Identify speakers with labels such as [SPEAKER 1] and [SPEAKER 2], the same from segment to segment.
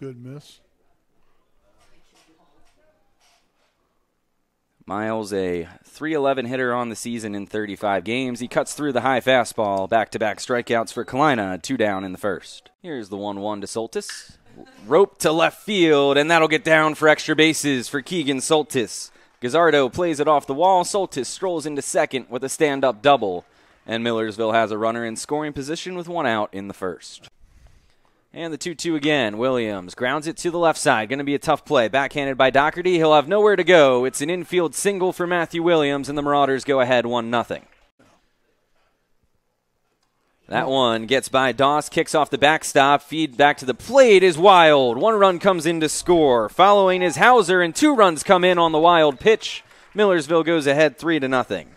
[SPEAKER 1] Good miss.
[SPEAKER 2] Miles, a 311 hitter on the season in 35 games. He cuts through the high fastball. Back to back strikeouts for Kalina, two down in the first. Here's the 1 1 to Soltis. Rope to left field, and that'll get down for extra bases for Keegan Soltis. Gazzardo plays it off the wall. Soltis strolls into second with a stand up double, and Millersville has a runner in scoring position with one out in the first. And the 2 2 again. Williams grounds it to the left side. Going to be a tough play. Backhanded by Doherty. He'll have nowhere to go. It's an infield single for Matthew Williams, and the Marauders go ahead 1 0. That one gets by Doss, kicks off the backstop. Feed back to the plate is Wild. One run comes in to score. Following is Hauser, and two runs come in on the Wild pitch. Millersville goes ahead 3 to nothing.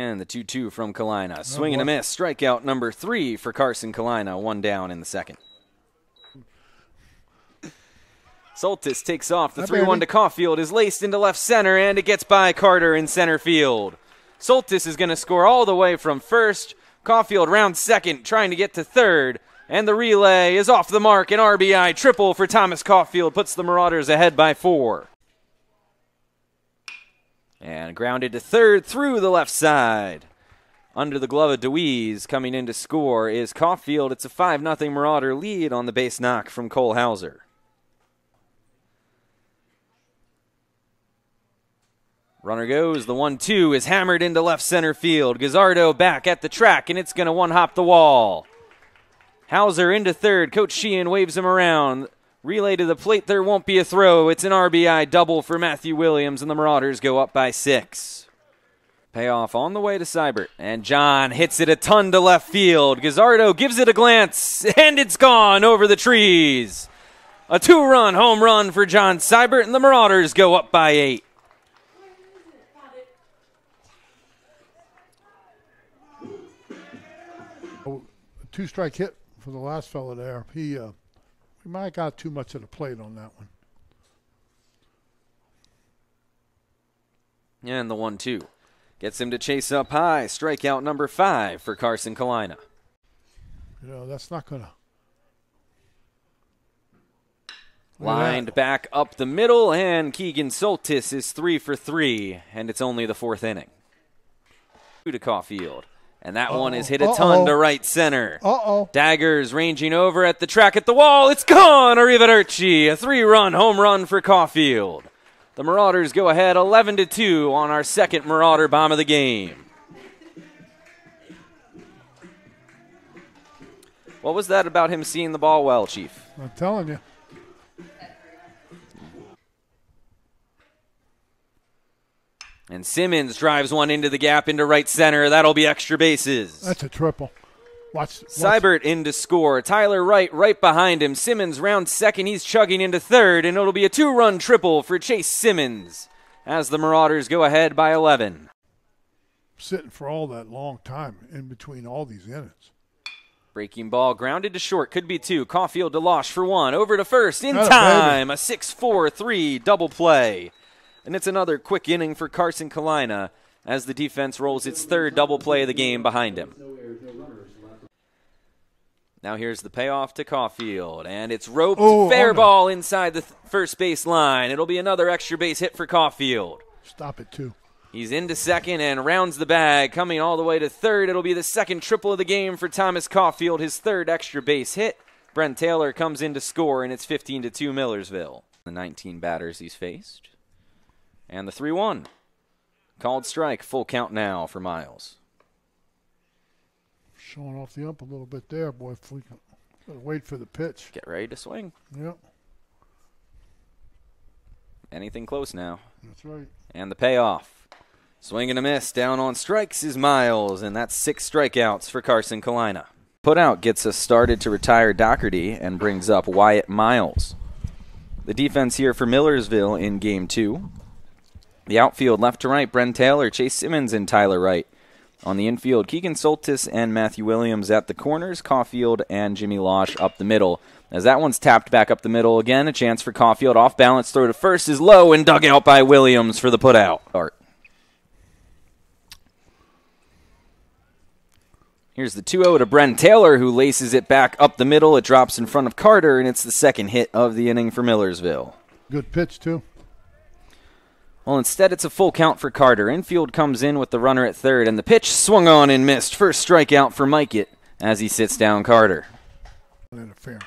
[SPEAKER 2] And the 2 2 from Kalina. Swing and a miss. Strikeout number three for Carson Kalina. One down in the second. Soltis takes off. The 3 1 to Caulfield is laced into left center, and it gets by Carter in center field. Soltis is going to score all the way from first. Caulfield round second, trying to get to third. And the relay is off the mark. An RBI triple for Thomas Caulfield puts the Marauders ahead by four. And grounded to third through the left side. Under the glove of DeWeese coming in to score is Caulfield. It's a 5 0 Marauder lead on the base knock from Cole Hauser. Runner goes. The 1 2 is hammered into left center field. Gazzardo back at the track, and it's going to one hop the wall. Hauser into third. Coach Sheehan waves him around. Relay to the plate, there won't be a throw. It's an RBI double for Matthew Williams, and the Marauders go up by six. Payoff on the way to Seibert, and John hits it a ton to left field. Gazzardo gives it a glance, and it's gone over the trees. A two run home run for John Seibert, and the Marauders go up by eight.
[SPEAKER 1] Two strike hit for the last fellow there. He uh, we might have got too much of the plate on that one.
[SPEAKER 2] And the 1 2 gets him to chase up high. Strikeout number five for Carson Kalina.
[SPEAKER 1] You know, that's not going to.
[SPEAKER 2] Lined back up the middle, and Keegan Soltis is three for three, and it's only the fourth inning. To Caulfield. And that
[SPEAKER 1] Uh-oh.
[SPEAKER 2] one is hit a ton
[SPEAKER 1] Uh-oh.
[SPEAKER 2] to right center.
[SPEAKER 1] Uh oh.
[SPEAKER 2] Daggers ranging over at the track at the wall. It's gone. Arrivederci. A three-run home run for Caulfield. The Marauders go ahead 11 to 2 on our second Marauder bomb of the game. What was that about him seeing the ball well, Chief?
[SPEAKER 1] I'm telling you.
[SPEAKER 2] And Simmons drives one into the gap into right center. That'll be extra bases.
[SPEAKER 1] That's a triple. Watch. watch.
[SPEAKER 2] Seibert in to score. Tyler Wright right behind him. Simmons round second. He's chugging into third, and it'll be a two run triple for Chase Simmons as the Marauders go ahead by 11.
[SPEAKER 1] Sitting for all that long time in between all these innings.
[SPEAKER 2] Breaking ball grounded to short. Could be two. Caulfield to Losh for one. Over to first in time. A 6 4 3 double play. And it's another quick inning for Carson Kalina as the defense rolls its third double play of the game behind him. Now here's the payoff to Caulfield, and it's roped
[SPEAKER 1] Oh,
[SPEAKER 2] fair
[SPEAKER 1] oh, no.
[SPEAKER 2] ball inside the th- first base line. It'll be another extra base hit for Caulfield.
[SPEAKER 1] Stop it too.
[SPEAKER 2] He's into second and rounds the bag, coming all the way to third. It'll be the second triple of the game for Thomas Caulfield, his third extra base hit. Brent Taylor comes in to score, and it's 15 to 2 Millersville. The 19 batters he's faced. And the 3 1. Called strike, full count now for Miles.
[SPEAKER 1] Showing off the ump a little bit there, boy. If we can, wait for the pitch.
[SPEAKER 2] Get ready to swing.
[SPEAKER 1] Yep,
[SPEAKER 2] Anything close now.
[SPEAKER 1] that's right.
[SPEAKER 2] And the payoff. Swing and a miss down on strikes is Miles, and that's six strikeouts for Carson Kalina. Put out gets us started to retire Doherty and brings up Wyatt Miles. The defense here for Millersville in game two. The outfield left to right, Brent Taylor, Chase Simmons, and Tyler Wright. On the infield, Keegan Soltis and Matthew Williams at the corners, Caulfield and Jimmy Losh up the middle. As that one's tapped back up the middle again, a chance for Caulfield. Off balance throw to first is low and dug out by Williams for the putout. Art. Here's the 2 0 to Brent Taylor, who laces it back up the middle. It drops in front of Carter, and it's the second hit of the inning for Millersville.
[SPEAKER 1] Good pitch, too.
[SPEAKER 2] Well, instead, it's a full count for Carter. Infield comes in with the runner at third, and the pitch swung on and missed. First strikeout for Mikett as he sits down Carter.
[SPEAKER 1] Interference.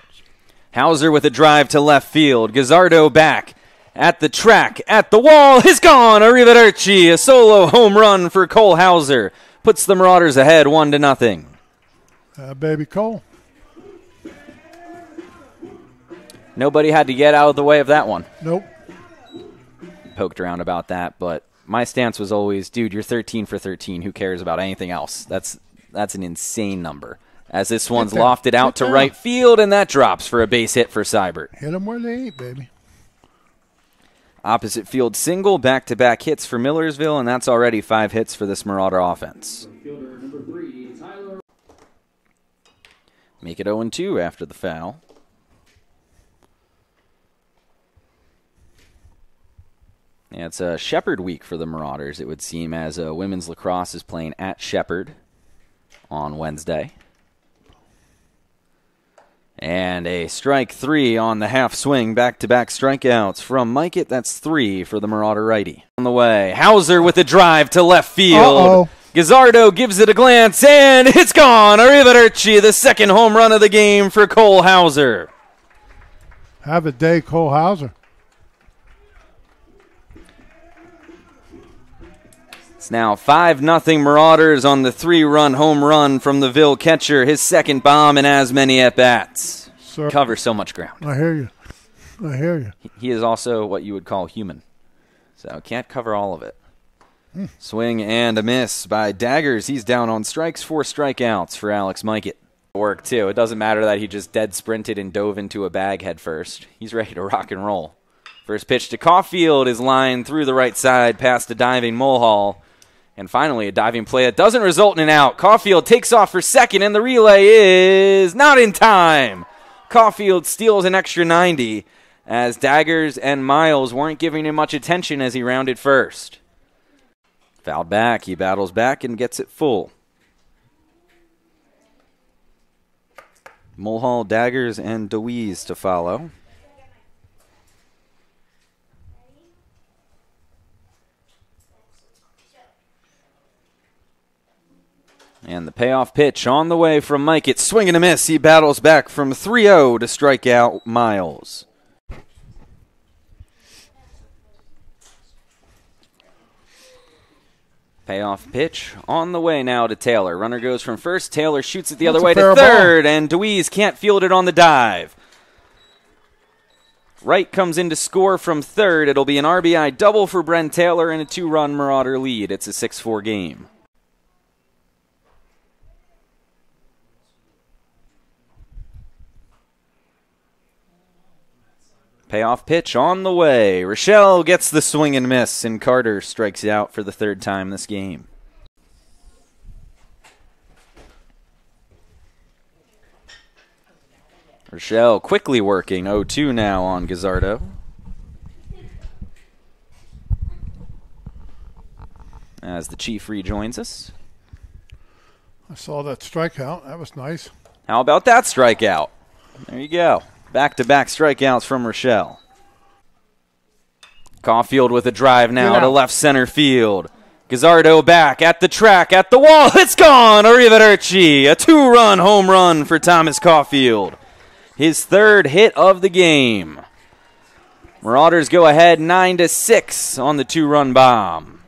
[SPEAKER 2] Hauser with a drive to left field. Gazzardo back at the track, at the wall. He's gone. Arrivederci. A solo home run for Cole Hauser puts the Marauders ahead one to nothing.
[SPEAKER 1] Uh, baby Cole.
[SPEAKER 2] Nobody had to get out of the way of that one.
[SPEAKER 1] Nope.
[SPEAKER 2] Poked around about that, but my stance was always, dude, you're 13 for 13. Who cares about anything else? That's that's an insane number. As this one's lofted out to right field, and that drops for a base hit for Seibert.
[SPEAKER 1] Hit them where they ain't, baby.
[SPEAKER 2] Opposite field single, back to back hits for Millersville, and that's already five hits for this Marauder offense. Make it 0 2 after the foul. Yeah, it's a Shepherd week for the Marauders, it would seem, as uh, women's lacrosse is playing at Shepherd on Wednesday. And a strike three on the half swing, back to back strikeouts from Mikett. That's three for the Marauder righty. On the way, Hauser with a drive to left field.
[SPEAKER 1] Uh-oh.
[SPEAKER 2] Gazzardo gives it a glance, and it's gone. Arrivederci, the second home run of the game for Cole Hauser.
[SPEAKER 1] Have a day, Cole Hauser.
[SPEAKER 2] It's now 5 nothing Marauders on the three run home run from the Ville catcher, his second bomb in as many at bats.
[SPEAKER 1] Sir,
[SPEAKER 2] Covers so much ground.
[SPEAKER 1] I hear you. I hear you.
[SPEAKER 2] He is also what you would call human. So can't cover all of it. Hmm. Swing and a miss by Daggers. He's down on strikes, four strikeouts for Alex Mikett. Work too. It doesn't matter that he just dead sprinted and dove into a bag head first. He's ready to rock and roll. First pitch to Caulfield is lined through the right side past a diving Mulhall. And finally, a diving play that doesn't result in an out. Caulfield takes off for second, and the relay is not in time. Caulfield steals an extra 90 as Daggers and Miles weren't giving him much attention as he rounded first. Fouled back, he battles back and gets it full. Mulhall, Daggers, and Deweese to follow. And the payoff pitch on the way from Mike. It's swing and a miss. He battles back from 3 0 to strike out Miles. Payoff pitch on the way now to Taylor. Runner goes from first. Taylor shoots it the
[SPEAKER 1] That's
[SPEAKER 2] other way to
[SPEAKER 1] fair ball.
[SPEAKER 2] third, and Deweese can't field it on the dive. Wright comes in to score from third. It'll be an RBI double for Brent Taylor and a two run Marauder lead. It's a 6 4 game. Payoff pitch on the way. Rochelle gets the swing and miss, and Carter strikes out for the third time this game. Rochelle quickly working 0 2 now on Gazzardo. As the Chief rejoins us.
[SPEAKER 1] I saw that strikeout. That was nice.
[SPEAKER 2] How about that strikeout? There you go. Back to back strikeouts from Rochelle. Caulfield with a drive now to left center field. Gazzardo back at the track, at the wall. It's gone. Arrivederci. A two run home run for Thomas Caulfield. His third hit of the game. Marauders go ahead 9 to 6 on the two run bomb.